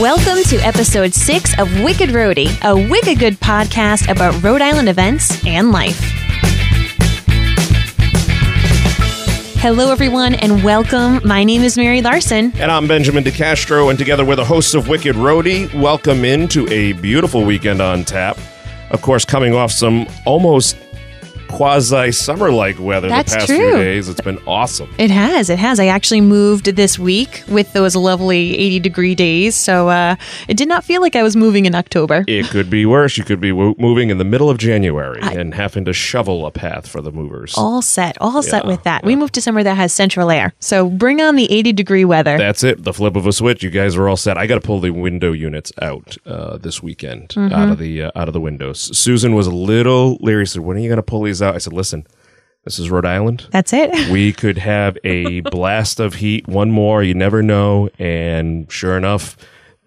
Welcome to episode six of Wicked Roadie, a wicked good podcast about Rhode Island events and life. Hello, everyone, and welcome. My name is Mary Larson. And I'm Benjamin DeCastro, and together we're the hosts of Wicked Roadie. Welcome into a beautiful weekend on tap. Of course, coming off some almost quasi summer like weather That's the past true. few days. It's been awesome. It has. It has. I actually moved this week with those lovely 80 degree days. So uh, it did not feel like I was moving in October. It could be worse. You could be w- moving in the middle of January I- and having to shovel a path for the movers. All set. All set with that. We moved to somewhere that has central air. So bring on the 80 degree weather. That's it. The flip of a switch. You guys are all set. I got to pull the window units out uh, this weekend Mm-hmm. out of the uh, out of the windows. Susan was a little leery. Said, "When are you going to pull these out?" I said, "Listen, this is Rhode Island. That's it. we could have a blast of heat, one more, you never know. And sure enough,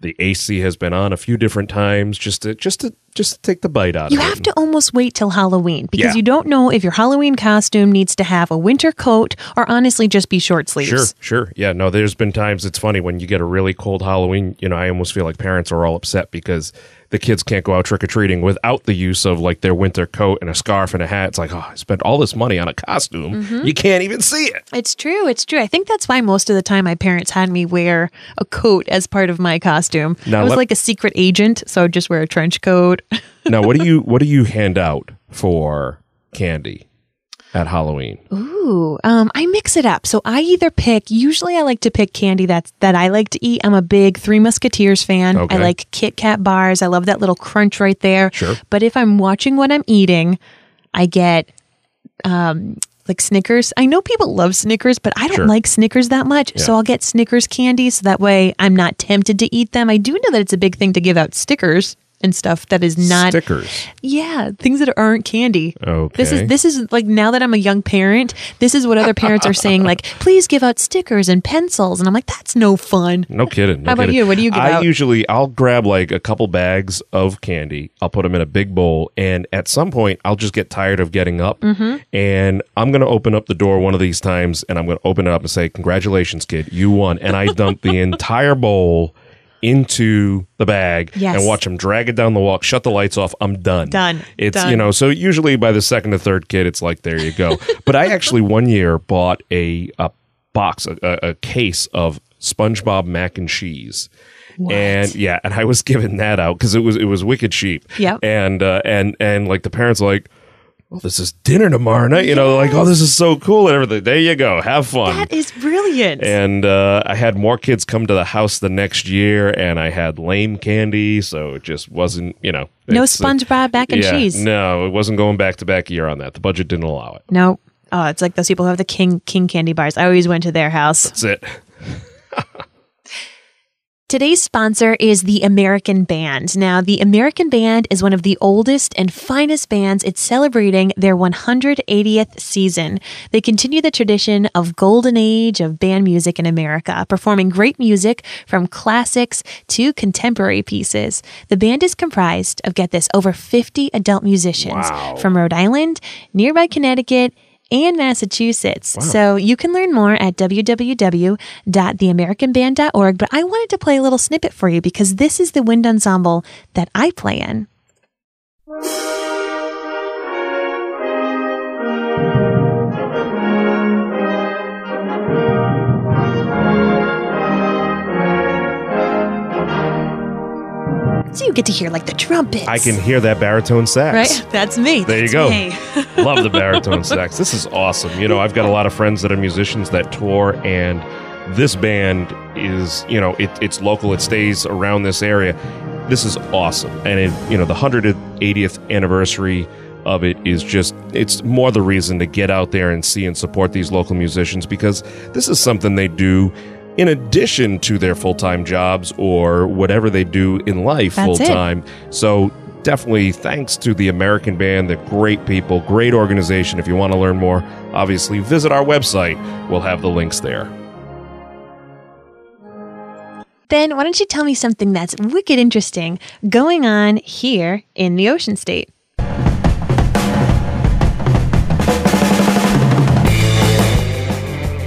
the AC has been on a few different times just to just to just to take the bite out You of it. have to almost wait till Halloween because Yeah. you don't know if your Halloween costume needs to have a winter coat or honestly just be short sleeves. Sure, sure. Yeah, no, there's been times it's funny when you get a really cold Halloween, you know, I almost feel like parents are all upset because the kids can't go out trick or treating without the use of like their winter coat and a scarf and a hat. It's like, oh, I spent all this money on a costume. Mm-hmm. You can't even see it. It's true. It's true. I think that's why most of the time my parents had me wear a coat as part of my costume. Now I was let- like a secret agent, so I'd just wear a trench coat. now, what do you what do you hand out for candy at Halloween? Ooh, um, I mix it up. So I either pick. Usually, I like to pick candy that's that I like to eat. I'm a big Three Musketeers fan. Okay. I like Kit Kat bars. I love that little crunch right there. Sure. But if I'm watching what I'm eating, I get um like Snickers. I know people love Snickers, but I don't Sure. like Snickers that much. So I'll get Snickers candy so that way I'm not tempted to eat them. I do know that it's a big thing to give out stickers and stuff that is not Stickers. yeah, things that aren't candy. Okay. This is this is like now that I'm a young parent, this is what other parents are saying like, please give out stickers and pencils and I'm like that's no fun. No kidding. no How about kidding. you? What do you give I out? usually I'll grab like a couple bags of candy. I'll put them in a big bowl, and at some point I'll just get tired of getting up, Mm-hmm. and I'm gonna open up the door one of these times, and I'm gonna open it up and say, "Congratulations, kid, you won!" And I dump the entire bowl into the bag Yes. and watch them drag it down the walk, shut the lights off. I'm done. Done. It's Done. you know so usually by the second or third kid, it's like there you go. but I actually one year bought a a box a, a, case of SpongeBob mac and cheese. And yeah, and I was giving that out because it was it was wicked cheap. Yeah, And uh, and and like the parents like, well, this is dinner tomorrow night. You know, like oh, this is so cool and everything. There you go, have fun. That is brilliant. and uh, I had more kids come to the house the next year, and I had lame candy, so it just wasn't, you know, no uh, SpongeBob mac and yeah, cheese. No, it wasn't going back to back year on that. The budget didn't allow it. No. Oh, it's like those people who have the king king candy bars. I always went to their house. That's it. Today's sponsor is the American Band. Now, the American Band is one of the oldest and finest bands. It's celebrating their 180th season. They continue the tradition of golden age of band music in America, performing great music from classics to contemporary pieces. The band is comprised of, get this, over 50 adult musicians Wow. from Rhode Island, nearby Connecticut, and Massachusetts. So you can learn more at www.theamericanband.org. But I wanted to play a little snippet for you because this is the wind ensemble that I play in. So you get to hear like the trumpets. I can hear that baritone sax. Right? That's me. There you go. Love the baritone sax. This is awesome. You know, I've got a lot of friends that are musicians that tour, and this band is, you know, it, it's local. It stays around this area. This is awesome, and it, you know, the 180th anniversary of it is just it's more the reason to get out there and see and support these local musicians because this is something they do in addition to their full-time jobs or whatever they do in life full-time so definitely thanks to the American Band. They're great people, great organization. If you want to learn more, obviously visit our website. We'll have the links there. Ben, why don't you tell me something that's wicked interesting going on here in the Ocean State?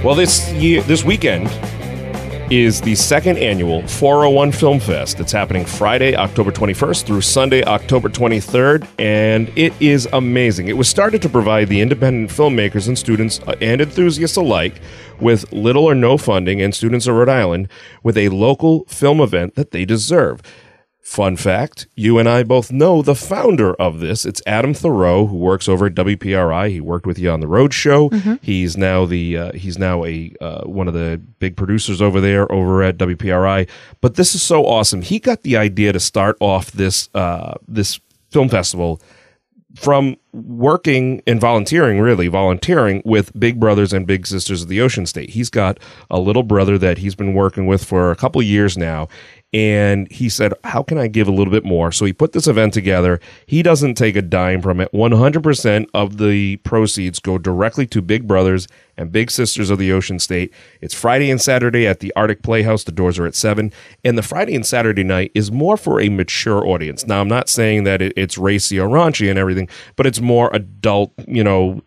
Well, this year, this weekend is the second annual 401 Film Fest. It's happening Friday, October 21st through Sunday, October 23rd, and it is amazing. It was started to provide the independent filmmakers and students uh, and enthusiasts alike with little or no funding and students of Rhode Island with a local film event that they deserve. Fun fact, you and I both know the founder of this. It's Adam Thoreau, who works over at WPRI. He worked with you on the Road Show. Mm-hmm. He's now the uh, he's now a uh, one of the big producers over there over at WPRI. But this is so awesome. He got the idea to start off this uh, this film festival from working and volunteering, really volunteering with Big Brothers and Big Sisters of the Ocean State. He's got a little brother that he's been working with for a couple years now. And he said, How can I give a little bit more? So he put this event together. He doesn't take a dime from it. 100% of the proceeds go directly to Big Brothers and Big Sisters of the Ocean State. It's Friday and Saturday at the Arctic Playhouse. The doors are at 7. And the Friday and Saturday night is more for a mature audience. Now, I'm not saying that it's racy or raunchy and everything, but it's more adult, you know,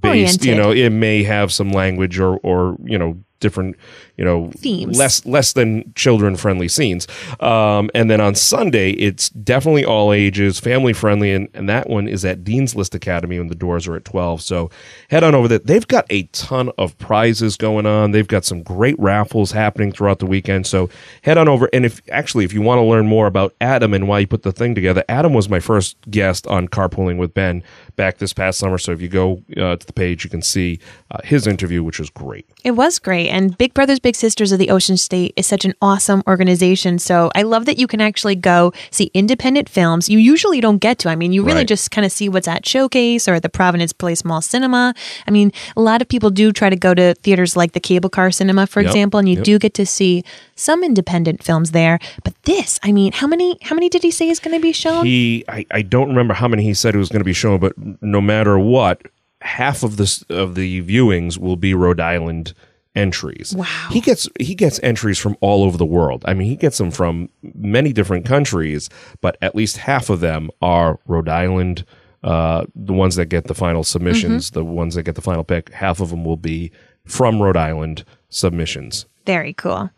based. You know, it may have some language or, or you know, different, you know, Themes. less less than children friendly scenes. Um, and then on Sunday, it's definitely all ages, family friendly, and, and that one is at Dean's List Academy, when the doors are at twelve. So head on over there. They've got a ton of prizes going on. They've got some great raffles happening throughout the weekend. So head on over. And if actually, if you want to learn more about Adam and why he put the thing together, Adam was my first guest on Carpooling with Ben back this past summer. So if you go uh, to the page, you can see uh, his interview, which was great. It was great. And Big Brothers Big Sisters of the Ocean State is such an awesome organization. So I love that you can actually go see independent films you usually don't get to. I mean, you really Right. just kind of see what's at Showcase or at the Providence Place Mall Cinema. I mean, a lot of people do try to go to theaters like the Cable Car Cinema, for Yep. example, and you Yep. do get to see some independent films there. But this, I mean, how many how many did he say is going to be shown? He, I, I don't remember how many he said it was going to be shown, but no matter what, half of this of the viewings will be Rhode Island entries. Wow. He gets he gets entries from all over the world. I mean, he gets them from many different countries, but at least half of them are Rhode Island. Uh, the ones that get the final submissions, the ones that get the final pick, half of them will be from Rhode Island submissions. Very cool.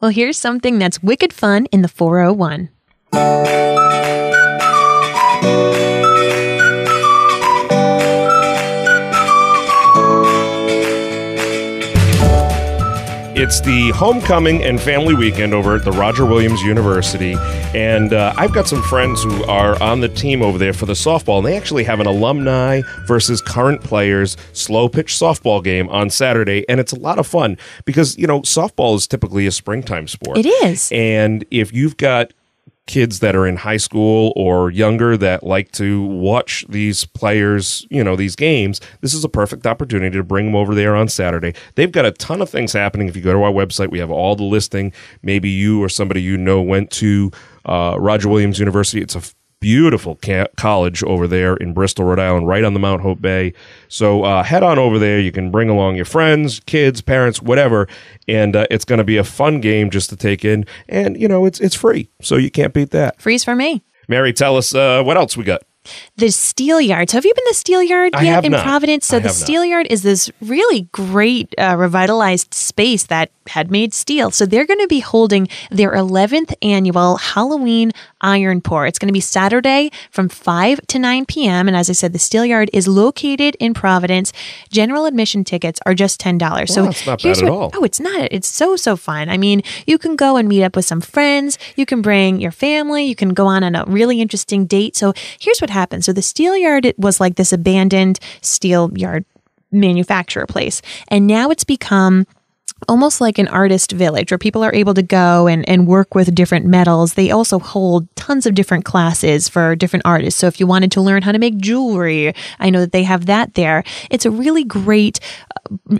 Well, here's something that's wicked fun in the 401. It's the homecoming and family weekend over at the Roger Williams University, and uh, I've got some friends who are on the team over there for the softball, and they actually have an alumni versus current players slow pitch softball game on Saturday, and it's a lot of fun because you know softball is typically a springtime sport. It is. and if you've got kids that are in high school or younger that like to watch these players, you know, these games, this is a perfect opportunity to bring them over there on Saturday. They've got a ton of things happening. If you go to our website, we have all the listing. Maybe you or somebody you know went to uh, Roger Williams University. It's a beautiful ca- college over there in Bristol, Rhode Island, right on the Mount Hope Bay. So uh, head on over there. You can bring along your friends, kids, parents, whatever, and uh, it's going to be a fun game just to take in. And you know, it's it's free, so you can't beat that. Freeze for me. Mary, tell us uh, what else we got. The Steel Yard. So have you been the Steel Yard yet in not. Providence? So I the have not. Steel Yard is this really great uh, revitalized space that had made steel. So they're going to be holding their 11th annual Halloween Iron Pour. It's going to be Saturday from 5 to 9 p.m. And as I said, the Steel Yard is located in Providence. General admission tickets are just $10. so that's not here's bad at all. Oh, it's not. It's so, so fun. I mean, you can go and meet up with some friends. You can bring your family. You can go on on a really interesting date. So here's what happened. So the steel yard it was like this abandoned steel yard manufacturer place. And now it's become almost like an artist village where people are able to go and, and work with different metals. They also hold tons of different classes for different artists. So if you wanted to learn how to make jewelry, I know that they have that there. It's a really great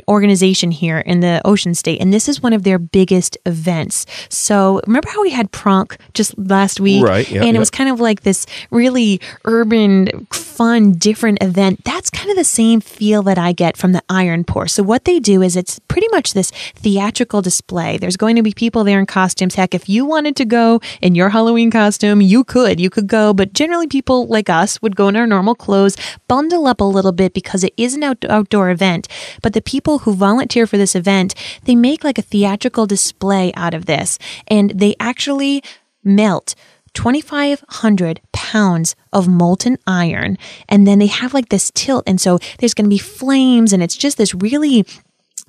organization here in the Ocean State, and this is one of their biggest events. So remember how we had Pronk just last week? Right, yeah, and it was kind of like this really urban, fun, different event. That's kind of the same feel that I get from the Iron Pour. So what they do is it's pretty much this theatrical display. There's going to be people there in costumes. Heck, if you wanted to go in your Halloween costume, you could. You could go, but generally people like us would go in our normal clothes, bundle up a little bit because it is an out- outdoor event. But the the people who volunteer for this event, they make like a theatrical display out of this and they actually melt 2,500 pounds of molten iron. And then they have like this tilt. And so there's going to be flames and it's just this really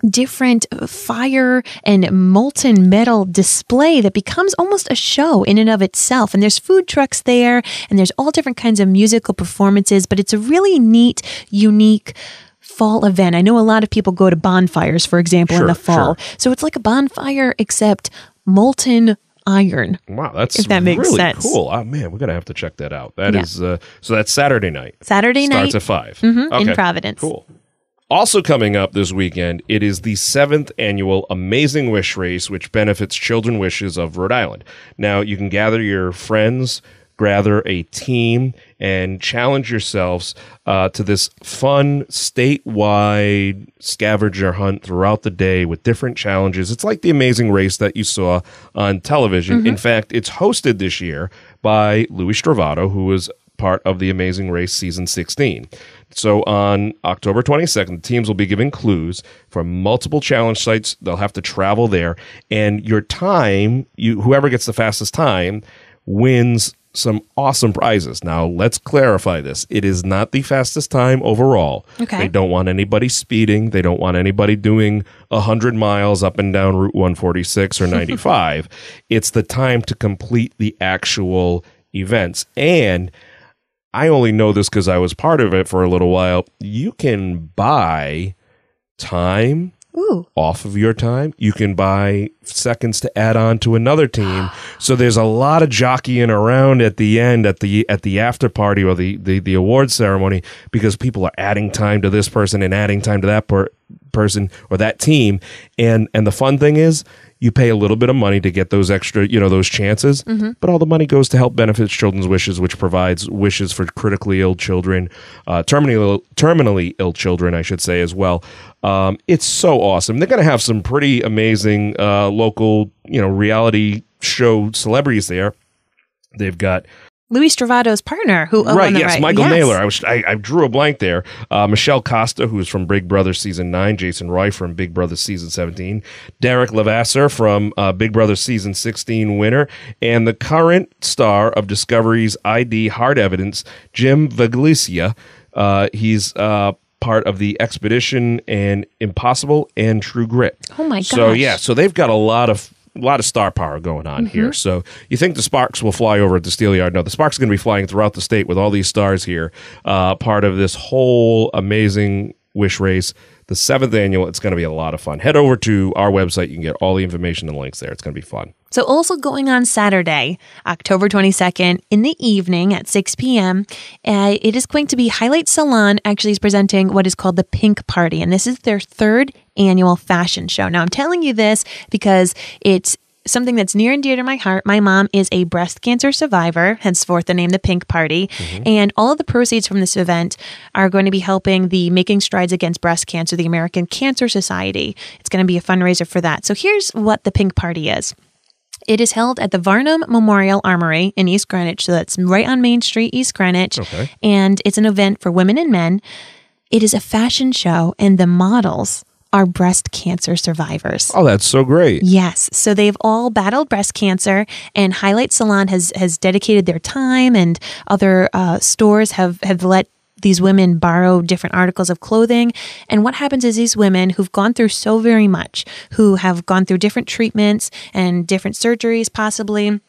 different uh, fire and molten metal display that becomes almost a show in and of itself. And there's food trucks there and there's all different kinds of musical performances, but it's a really neat, unique, fall event. I know a lot of people go to bonfires, for example, Sure, in the fall. sure. So it's like a bonfire except molten iron. Wow, that's If that makes really sense. cool. Oh man, we're gonna have to check that out. That Yeah. is uh, so that's Saturday night. Saturday Starts night at 5 mhm, in Providence. Cool. Also coming up this weekend, it is the seventh annual Amazing Wish Race, which benefits Children Wishes of Rhode Island. Now you can gather your friends, gather a team, and challenge yourselves uh, to this fun statewide scavenger hunt throughout the day with different challenges. It's like the Amazing Race that you saw on television. In fact, it's hosted this year by Louis Stravato, who was part of the Amazing Race season 16. So on October 22nd, the teams will be given clues for multiple challenge sites. They'll have to travel there, and your time, you whoever gets the fastest time, wins some awesome prizes. Now, let's clarify this. It is not the fastest time overall. Okay. They don't want anybody speeding. They don't want anybody doing 100 miles up and down Route 146 or 95. it's the time to complete the actual events. And I only know this because I was part of it for a little while. You can buy time Ooh. off of your time. You can buy seconds to add on to another team. So there's a lot of jockeying around at the end at the at the after party or the the, the award ceremony because people are adding time to this person and adding time to that per- person or that team. And and the fun thing is you pay a little bit of money to get those extra, you know, those chances, but all the money goes to help benefit Children's Wishes, which provides wishes for critically ill children, uh, terminally Ill, terminally ill children, I should say as well. Um, it's so awesome. They're going to have some pretty amazing uh, local, you know, reality show celebrities there. They've got Louis Stravato's partner, who right, yes, right. Michael Yes. Naylor. I was I, I drew a blank there. Uh, Michelle Costa, who is from Big Brother season nine. Jason Roy from Big Brother season seventeen. Derrick Levasseur from uh, Big Brother season sixteen winner, and the current star of Discovery's ID Hard Evidence, Jim Vaglicia. Uh, he's uh, part of the Expedition and Impossible and True Grit. Oh my god! So. Yeah, so they've got a lot of a lot of star power going on here. So you think the Sparks will fly over at the Steelyard? No, the Sparks are going to be flying throughout the state with all these stars here, uh, part of this whole amazing wish race. The seventh annual. It's going to be a lot of fun. Head over to our website. You can get all the information and links there. It's going to be fun. So, also going on Saturday, October 22nd, in the evening at 6 p.m., uh, it is going to be Highlight Salon actually is presenting what is called the Pink Party. And this is their third annual fashion show. Now, I'm telling you this because it's something that's near and dear to my heart. My mom is a breast cancer survivor, henceforth the name The Pink Party. Mm-hmm. And all of the proceeds from this event are going to be helping the Making Strides Against Breast Cancer, the American Cancer Society. It's going to be a fundraiser for that. So, here's what the Pink Party is. It is held at the Varnum Memorial Armory in East Greenwich. So that's right on Main Street, East Greenwich. Okay. And it's an event for women and men. It is a fashion show, and the models are breast cancer survivors. Oh, that's so great. Yes. So they've all battled breast cancer, and Highlight Salon has has dedicated their time, and other uh, stores have have let these women borrow different articles of clothing. And what happens is these women who've gone through so very much, who have gone through different treatments and different surgeries, possibly,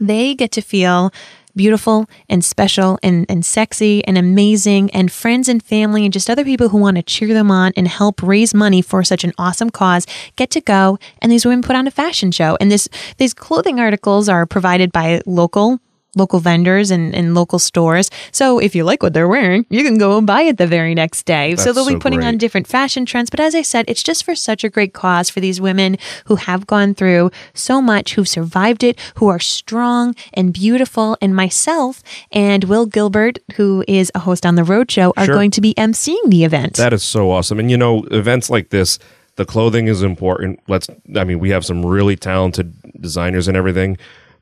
they get to feel beautiful and special and, and sexy and amazing. And friends and family and just other people who want to cheer them on and help raise money for such an awesome cause get to go. And these women put on a fashion show. And this these clothing articles are provided by local local vendors and, and local stores. So if you like what they're wearing, you can go and buy it the very next day. so they'll be so putting on different fashion trends. But as I said, it's just for such a great cause for these women who have gone through so much, who've survived it, who are strong and beautiful. And myself and Will Gilbert, who is a host on the Road Show, are Sure. going to be emceeing the event. That is so awesome. And you know, events like this, the clothing is important. Let's I mean, we have some really talented designers and everything,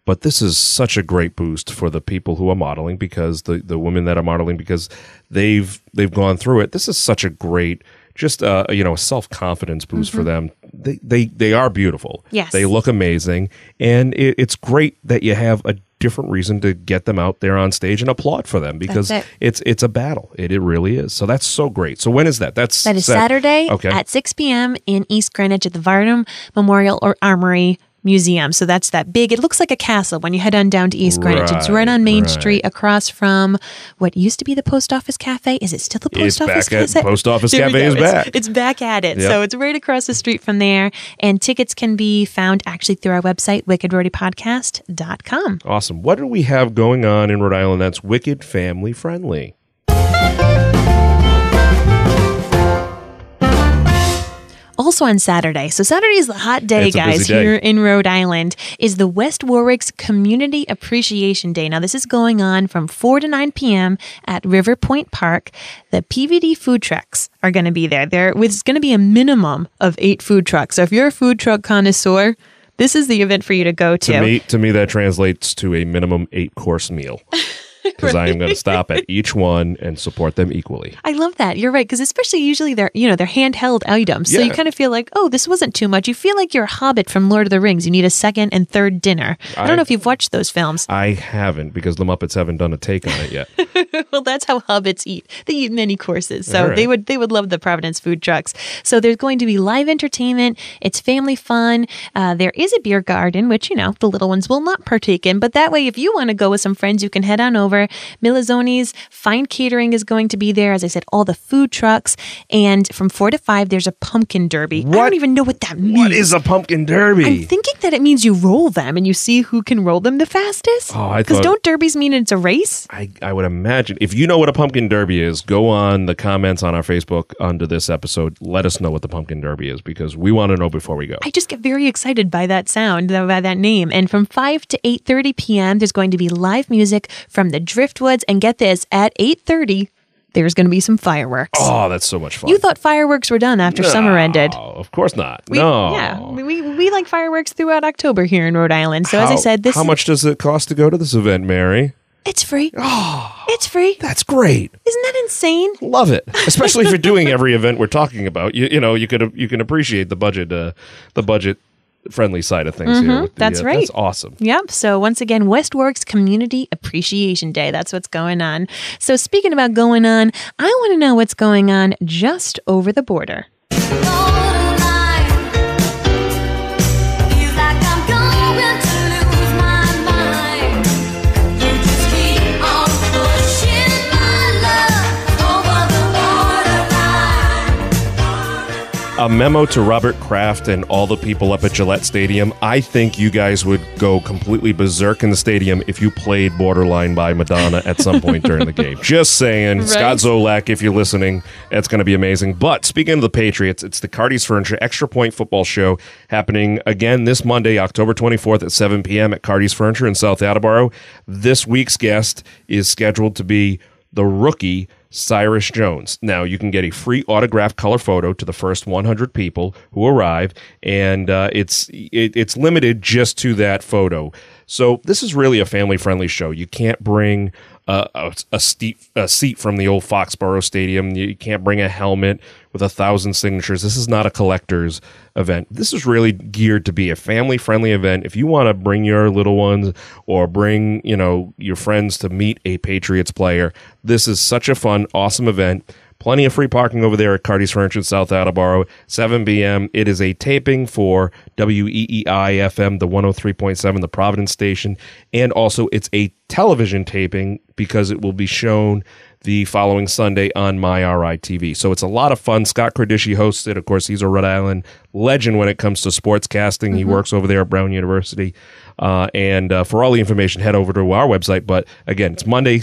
but this is such a great boost for the people who are modeling because the the women that are modeling because they've they've gone through it. This is such a great just uh, you know a self confidence boost for them. They, they they are beautiful. Mm-hmm. Yes. they look amazing, and it, it's great that you have a different reason to get them out there on stage and applaud for them because it. it's it's a battle. It it really is. So that's so great. So when is that? That's That is Sat- Saturday Okay. at 6 p.m. in East Greenwich at the Varnum Memorial or Armory Museum. So that's that big, it looks like a castle when you head on down to East Greenwich. it's right on Main right. Street across from what used to be the Post Office Cafe. Is it still the It's Post Office Cafe? Post Office There Cafe is It's- back. It's, back at it. Yep. So it's right across the street from there. And tickets can be found actually through our website, wickedroadypodcast.com. Awesome. What do we have going on in Rhode Island that's wicked family friendly? Also on Saturday, so Saturday is the hot day, It's guys, day. here in Rhode Island, is the West Warwick's Community Appreciation Day. Now, this is going on from 4 to 9 p.m. at River Point Park. The PVD food trucks are going to be there. There is going to be a minimum of eight food trucks. So if you're a food truck connoisseur, this is the event for you to go to. To me, to me, that translates to a minimum eight course meal because I am going to stop at each one and support them equally. I love that. You're right because especially usually they're you know they're handheld items, so you kind of feel like oh this wasn't too much. You feel like you're a hobbit from Lord of the Rings. You need a second and third dinner. I, I- don't know if you've watched those films. I haven't because the Muppets haven't done a take on it yet. well, that's how hobbits eat. They eat many courses, so right. they would they would love the Providence food trucks. So there's going to be live entertainment. It's family fun. Uh, there is a beer garden, which you know the little ones will not partake in, but that way, if you want to go with some friends, you can head on over. Milazoni's fine catering is going to be there. As I said, all the food trucks, and from four to five, there's a pumpkin derby. I don't even know what that means. what is a pumpkin derby? I'm thinking that it means you roll them and you see who can roll them the fastest. Oh, I Because don't derbies mean it's a race? I, I would imagine if you know what a pumpkin derby is, go on the comments on our Facebook under this episode. Let us know what the pumpkin derby is because we want to know before we go. I just get very excited by that sound, by that name. And from 5 to 8:30 p.m. there's going to be live music from the Driftwoods and get this, at 8:30 there's going to be some fireworks. Oh, that's so much fun. You thought fireworks were done after summer ended. No, Of course not. We, no. Yeah, we, we like fireworks throughout October here in Rhode Island. So as I said, this How much does it cost to go to this event, Mary? it's free. Oh, it's free. That's great. Isn't that insane? Love it, especially if you're doing every event we're talking about. You, you know, you could you can appreciate the budget, uh, the budget friendly side of things here. the, Mm-hmm. that's uh, right. That's awesome. Yep. So once again, West Warwick's Community Appreciation Day. That's what's going on. So speaking about going on, I want to know what's going on just over the border. A memo to Robert Kraft and all the people up at Gillette Stadium. I think you guys would go completely berserk in the stadium if you played Borderline by Madonna at some point during the game. Just saying. Scott Zolak, if you're listening, that's going to be amazing. But speaking of the Patriots, it's the Cardi's Furniture Extra Point Football Show happening again this Monday, October 24th at 7 p.m. at Cardi's Furniture in South Attleboro. This week's guest is scheduled to be the rookie Cyrus Jones. Now you can get a free autographed color photo to the first 100 people who arrive, and uh, it's it, it's limited just to that photo. So this is really a family friendly show. You can't bring uh, a, a, steep, a seat from the old Foxborough Stadium. You can't bring a helmet with a thousand signatures. This is not a collector's event. This is really geared to be a family friendly event. If you want to bring your little ones or bring, you know, your friends to meet a Patriots player, this is such a fun, awesome event. Plenty of free parking over there at Cardi's Furniture in South Attleboro, 7 p.m. It is a taping for WEEI FM, the 103.7, the Providence station, and also it's a television taping because it will be shown the following Sunday on MyRI TV. So it's a lot of fun. Scott Cardisci hosts it. Of course, he's a Rhode Island legend when it comes to sportscasting. He works over there at Brown University. Uh, and uh, for all the information, head over to our website. But again, it's Monday,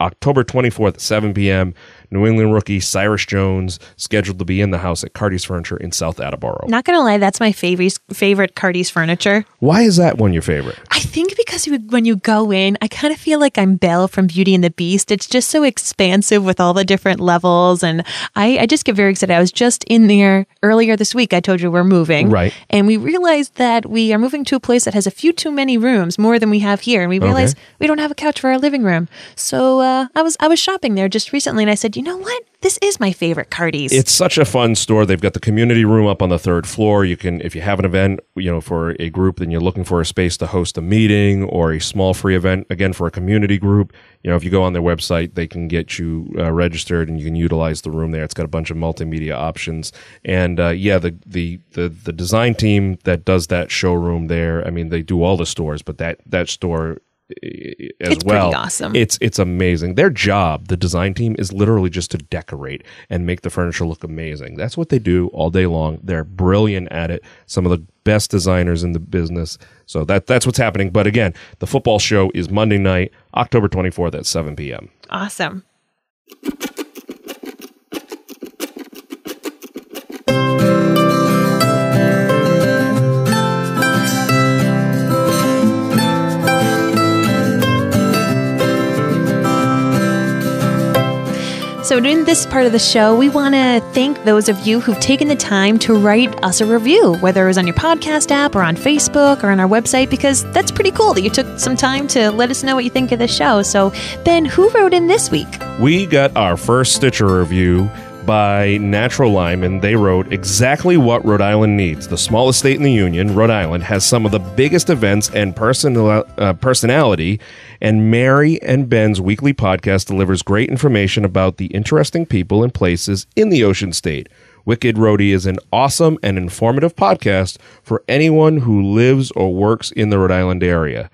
October 24th 7 p.m. New England rookie Cyrus Jones scheduled to be in the house at Cardi's Furniture in South Attleboro. Not gonna lie, that's my favorite favorite Cardi's furniture. Why is that one your favorite? I think because you, when you go in, I kind of feel like I'm Belle from Beauty and the Beast. It's just so expansive with all the different levels, and I, I just get very excited. I was just in there earlier this week. I told you we're moving, Right. And we realized that we are moving to a place that has a few too many rooms, more than we have here, and we realized we don't have a couch for our living room. So uh, I was I was shopping there just recently, and I said, you know what? this is my favorite Cardi's. It's such a fun store. They've got the community room up on the third floor. You can, if you have an event, you know, for a group, then you're looking for a space to host a meeting or a small free event. Again, for a community group, you know, if you go on their website, they can get you uh, registered and you can utilize the room there. It's got a bunch of multimedia options. And uh, yeah, the, the the the design team that does that showroom there. I mean, they do all the stores, but that that store as It's well. awesome. It's it's amazing. Their job, the design team, is literally just to decorate and make the furniture look amazing. That's what they do all day long. They're brilliant at it. Some of the best designers in the business. So that that's what's happening. But again, the football show is Monday night, October 24th at 7 p.m. awesome. So, in this part of the show, we want to thank those of you who've taken the time to write us a review, whether it was on your podcast app or on Facebook or on our website, because that's pretty cool that you took some time to let us know what you think of the show. So, Ben, who wrote in this week? We got our first Stitcher review by Natural Lime, and they wrote exactly what Rhode Island needs. The smallest state in the Union, Rhode Island, has some of the biggest events and personal, uh, personality, and Mary and Ben's weekly podcast delivers great information about the interesting people and places in the Ocean State. Wicked Roadie is an awesome and informative podcast for anyone who lives or works in the Rhode Island area.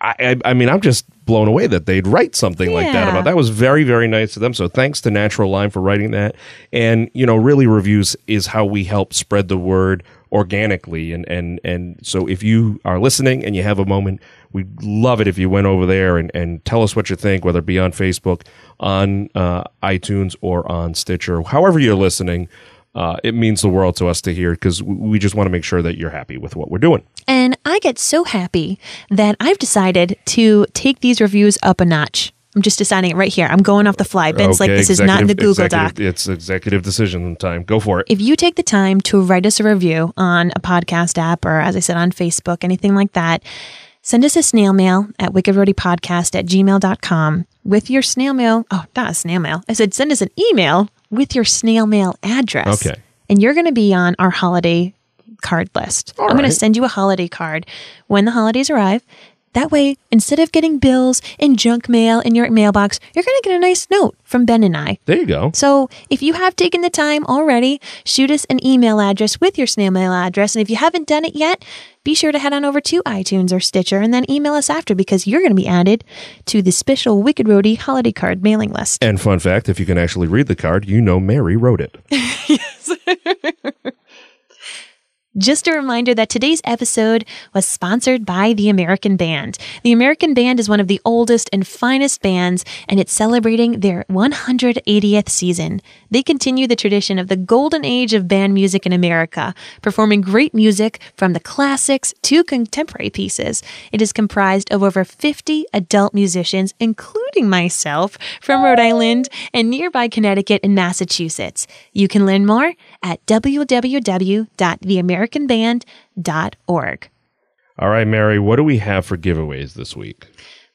I, I, mean, I'm just blown away that they'd write something like that about that. Was very, very nice of them. So thanks to Natural Lime for writing that. And you know, really, reviews is how we help spread the word organically. And and and so if you are listening and you have a moment, we'd love it if you went over there and and tell us what you think, whether it be on Facebook, on uh, iTunes, or on Stitcher, however you're listening. Uh, it means the world to us to hear because we just want to make sure that you're happy with what we're doing. And I get so happy that I've decided to take these reviews up a notch. I'm just deciding it right here. I'm going off the fly. Ben's like, this is not in the Google Doc. It's executive decision time. Go for it. if you take the time to write us a review on a podcast app or as I said on Facebook, anything like that, send us a snail mail at wickedroadypodcast at gmail.com with your snail mail. Oh, not a snail mail. I said send us an email with your snail mail address. Okay. And you're going to be on our holiday card list. I'm going to send you a holiday card when the holidays arrive. That way, instead of getting bills and junk mail in your mailbox, you're going to get a nice note from Ben and I. There you go. So if you have taken the time already, shoot us an email address with your snail mail address. And if you haven't done it yet, be sure to head on over to iTunes or Stitcher and then email us after because you're going to be added to the special Wicked Roadie holiday card mailing list. And fun fact if you can actually read the card, you know Mary wrote it. Just a reminder that today's episode was sponsored by the American Band. The American Band is one of the oldest and finest bands, and it's celebrating their 180th season. They continue the tradition of the golden age of band music in America, performing great music from the classics to contemporary pieces. It is comprised of over 50 adult musicians, including myself, from Rhode Island and nearby Connecticut and Massachusetts. You can learn more at www.theamericanband.org. All right, Mary, what do we have for giveaways this week?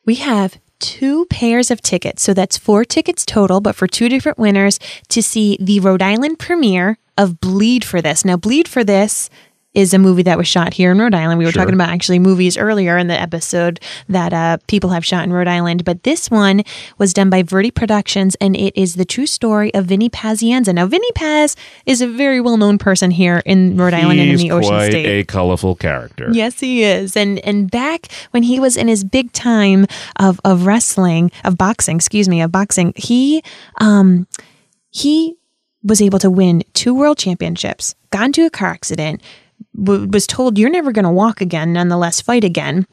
We have two pairs of tickets. So that's four tickets total, but for two different winners to see the Rhode Island premiere of Bleed for This. Now, Bleed for This is a movie that was shot here in Rhode Island. We were Sure. talking about actually movies earlier in the episode that uh, people have shot in Rhode Island, but this one was done by Verdi Productions, and it is the true story of Vinny Pazienza. Now, Vinny Paz is a very well-known person here in Rhode Island and in the Ocean quite State. a colorful character. Yes, he is. And and back when he was in his big time of of wrestling, of boxing, excuse me, of boxing, he um he was able to win two world championships, got into a car accident, w- was told you're never going to walk again, nonetheless fight again.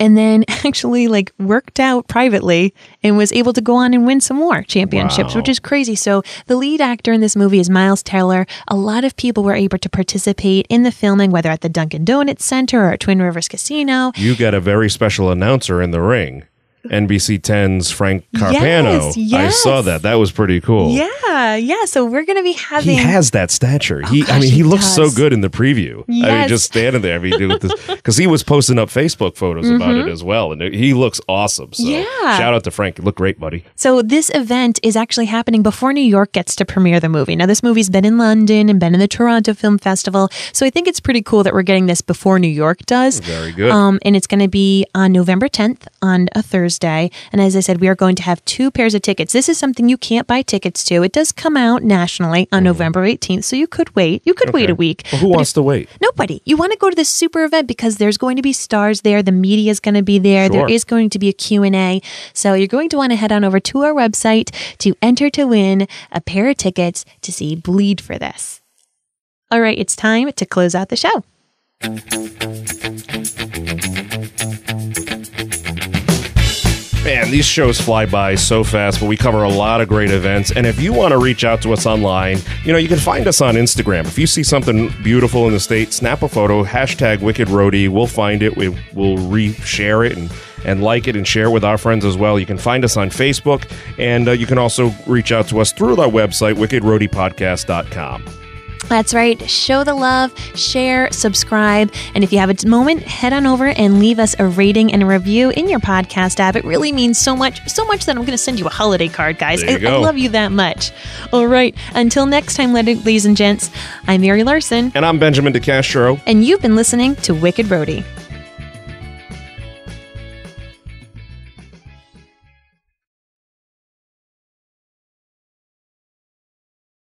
And then actually like worked out privately and was able to go on and win some more championships, Wow. which is crazy. So the lead actor in this movie is Miles Teller. A lot of people were able to participate in the filming, whether at the Dunkin' Donuts Center or at Twin Rivers Casino. You got a very special announcer in the ring. NBC 10's Frank Carpano. Yes, I saw that. That was pretty cool. Yeah, yeah. So we're going to be having. He has that stature. He, I mean, he, he looks so good in the preview. I mean, just standing there. I mean, doing this because he was posting up Facebook photos about it as well, and he looks awesome. So, Mm-hmm. Yeah. shout out to Frank. You look great, buddy. So this event is actually happening before New York gets to premiere the movie. Now this movie's been in London and been in the Toronto Film Festival, so I think it's pretty cool that we're getting this before New York does. Very good. Um, and it's going to be on November 10th on a Thursday. And as I said, we are going to have two pairs of tickets. This is something you can't buy tickets to. It does come out nationally on mm-hmm. November 18th, so you could wait. You could wait a week. Well, who But wants to wait? Nobody. You want to go to this super event because there's going to be stars there. The media is going to be there. There Sure. is going to be a Q&A. So you're going to want to head on over to our website to enter to win a pair of tickets to see Bleed for this. All right, it's time to close out the show. Man, these shows fly by so fast, but we cover a lot of great events. And if you want to reach out to us online, you know, you can find us on Instagram. If you see something beautiful in the state, snap a photo, hashtag Wicked Roadie. We'll find it. We, we'll re-share it and, and like it and share it with our friends as well. You can find us on Facebook, and uh, you can also reach out to us through our website, wickedroadiepodcast.com. That's right. Show the love, share, subscribe, and if you have a moment, head on over and leave us a rating and a review in your podcast app. It really means so much, so much that I'm going to send you a holiday card, guys. I, I love you that much. All right. Until next time, ladies and gents, I'm Mary Larson, And I'm Benjamin DeCastro. and you've been listening to Wicked Roadie.